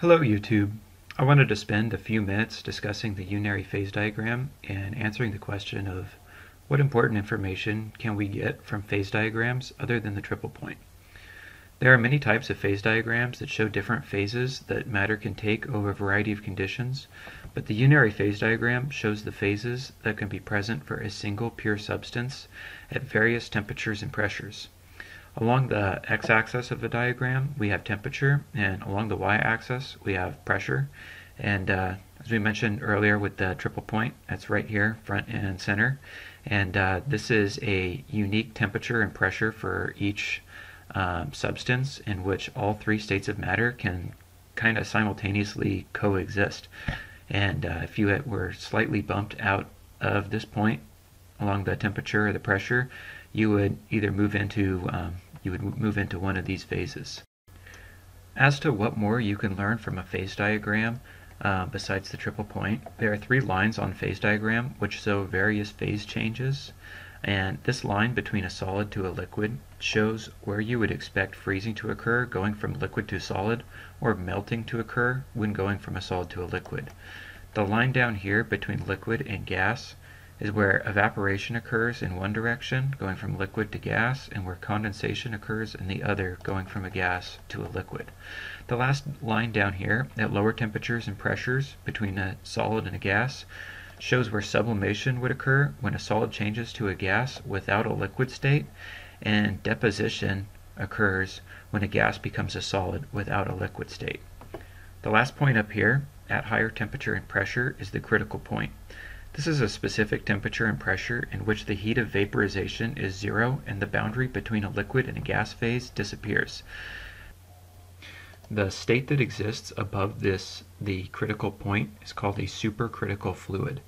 Hello YouTube. I wanted to spend a few minutes discussing the unary phase diagram and answering the question of what important information can we get from phase diagrams other than the triple point. There are many types of phase diagrams that show different phases that matter can take over a variety of conditions, but the unary phase diagram shows the phases that can be present for a single pure substance at various temperatures and pressures. Along the x-axis of the diagram, we have temperature, and along the y-axis, we have pressure. And uh, as we mentioned earlier with the triple point, that's right here, front and center. And uh, this is a unique temperature and pressure for each um, substance in which all three states of matter can kind of simultaneously coexist. And uh, if you were slightly bumped out of this point along the temperature or the pressure, you would either move into um, you would move into one of these phases. As to what more you can learn from a phase diagram uh, besides the triple point, there are three lines on phase diagram which show various phase changes. And this line between a solid to a liquid shows where you would expect freezing to occur going from liquid to solid or melting to occur when going from a solid to a liquid. The line down here between liquid and gas is where evaporation occurs in one direction, going from liquid to gas, and where condensation occurs in the other, going from a gas to a liquid. The last line down here, at lower temperatures and pressures between a solid and a gas, shows where sublimation would occur when a solid changes to a gas without a liquid state, and deposition occurs when a gas becomes a solid without a liquid state. The last point up here, at higher temperature and pressure, is the critical point. This is a specific temperature and pressure in which the heat of vaporization is zero and the boundary between a liquid and a gas phase disappears. The state that exists above this, the critical point, is called a supercritical fluid.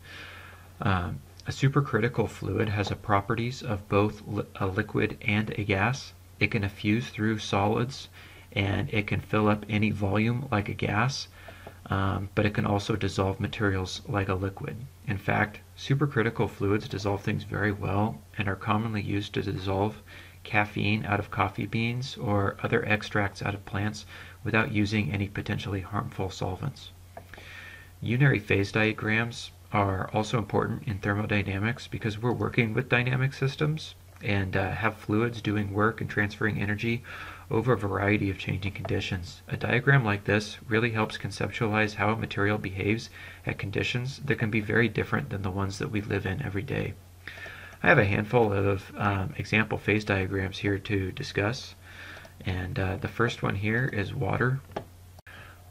Um, a supercritical fluid has the properties of both li a liquid and a gas. It can effuse through solids and it can fill up any volume like a gas um, but it can also dissolve materials like a liquid. In fact, supercritical fluids dissolve things very well and are commonly used to dissolve caffeine out of coffee beans or other extracts out of plants without using any potentially harmful solvents. Unary phase diagrams are also important in thermodynamics because we're working with dynamic systems and uh, have fluids doing work and transferring energy over a variety of changing conditions. A diagram like this really helps conceptualize how a material behaves at conditions that can be very different than the ones that we live in every day. I have a handful of um, example phase diagrams here to discuss. And uh, the first one here is water.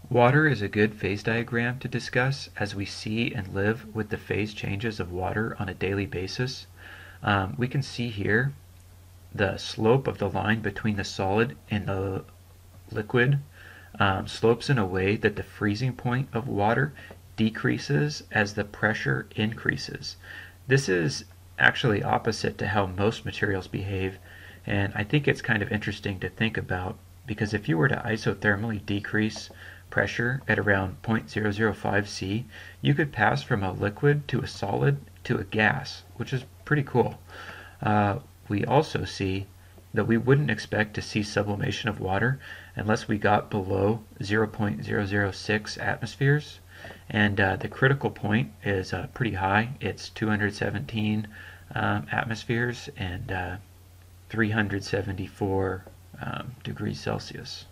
Water is a good phase diagram to discuss as we see and live with the phase changes of water on a daily basis. Um, we can see here the slope of the line between the solid and the liquid um, slopes in a way that the freezing point of water decreases as the pressure increases. This is actually opposite to how most materials behave, and I think it's kind of interesting to think about because if you were to isothermally decrease pressure at around 0.005 C, you could pass from a liquid to a solid to a gas, which is pretty cool. Uh, we also see that we wouldn't expect to see sublimation of water unless we got below 0.006 atmospheres. And uh, the critical point is uh, pretty high. It's 217 um, atmospheres and uh, 374 um, degrees Celsius.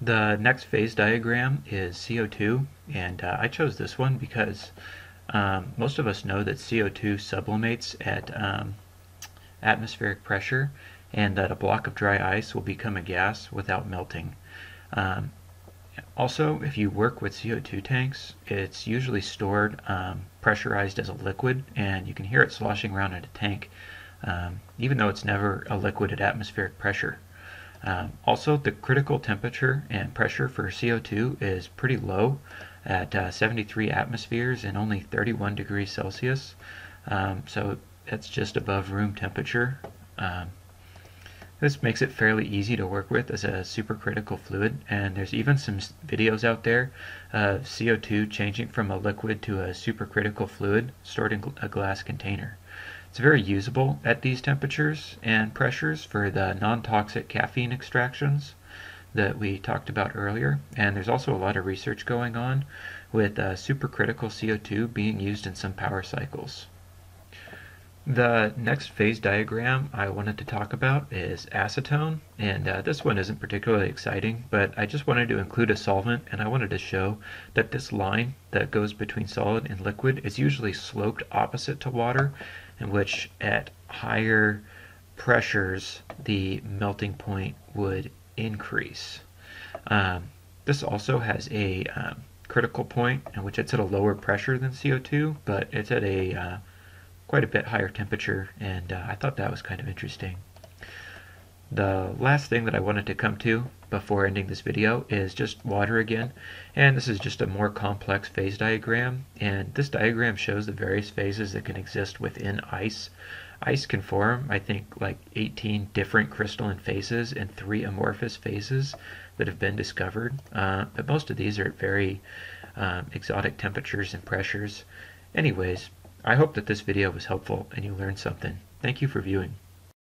The next phase diagram is CO2, and uh, I chose this one because um, most of us know that CO2 sublimates at um, atmospheric pressure and that a block of dry ice will become a gas without melting. Um, also, if you work with CO2 tanks, it's usually stored um, pressurized as a liquid, and you can hear it sloshing around in a tank, um, even though it's never a liquid at atmospheric pressure. Um, also, the critical temperature and pressure for CO2 is pretty low at uh, 73 atmospheres and only 31 degrees Celsius. Um, so that's just above room temperature. Um, this makes it fairly easy to work with as a supercritical fluid, and there's even some videos out there of CO2 changing from a liquid to a supercritical fluid stored in a glass container. It's very usable at these temperatures and pressures for the non-toxic caffeine extractions. That we talked about earlier, and there's also a lot of research going on with uh, supercritical CO2 being used in some power cycles. The next phase diagram I wanted to talk about is acetone, and uh, this one isn't particularly exciting, but I just wanted to include a solvent, and I wanted to show that this line that goes between solid and liquid is usually sloped opposite to water, in which at higher pressures the melting point would increase. Um, this also has a um, critical point in which it's at a lower pressure than CO2, but it's at a uh, quite a bit higher temperature, and uh, I thought that was kind of interesting. The last thing that I wanted to come to before ending this video is just water again, and this is just a more complex phase diagram, and this diagram shows the various phases that can exist within ice. Ice can form, I think, like 18 different crystalline phases and three amorphous phases that have been discovered, uh, but most of these are at very um, exotic temperatures and pressures. Anyways, I hope that this video was helpful and you learned something. Thank you for viewing.